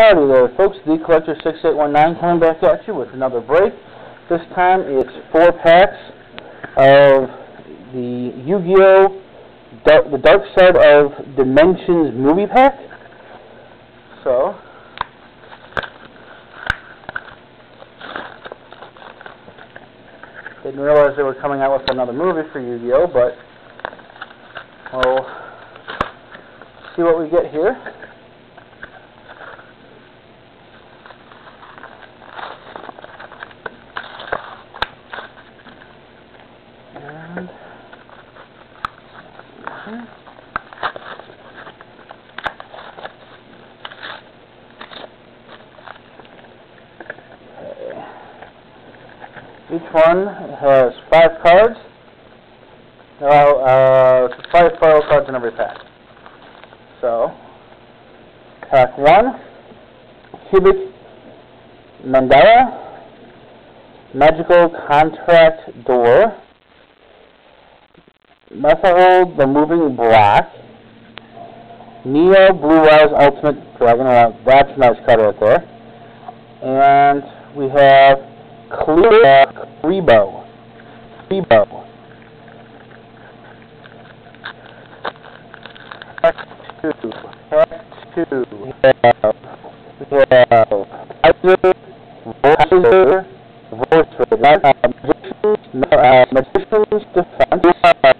Howdy there, folks. The Collector 6819 coming back at you with another break. This time it's four packs of the Yu-Gi-Oh! The Dark Side of Dimensions movie pack. So, didn't realize they were coming out with another movie for Yu-Gi-Oh! But we'll see what we get here. Okay. Each one has five cards. Well, uh, five foil cards in every pack. So, pack one, cubic mandala, magical contract door, Methahold, the moving black, Neo Blue Eyes Ultimate Dragon, well, that's a nice card right there. And we have Clear Rebo. Rebo. Pack two. Pack two. We have, we have Kaiser, Vortex, uh, Magicians, uh, Magician's Defense,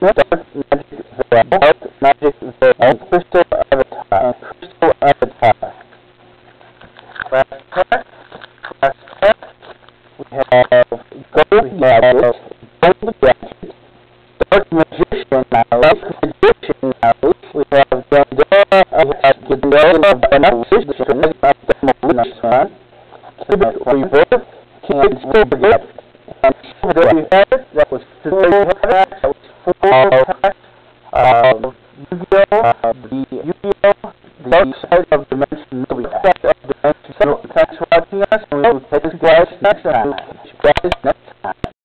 Behemoth, Dark Magic Veil, Dark Magic Veil, Crystal Avatar, Crystal Avatar. Last pack, last pack, we have Gold Magic, Gold Gadget, Dark Magician Mouse, Magician Mouse, we have Gandora, we have Gandora, Beneficent, Demolition, Cubic Rebirth, Cubic Silver, and we have it, that was that was four packs of Yu-Gi-Oh, uh, the Yu-Gi-Oh, the dark side of Dimension Nobody. Thanks for watching us, and we will catch you guys next time. Guys, next